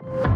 you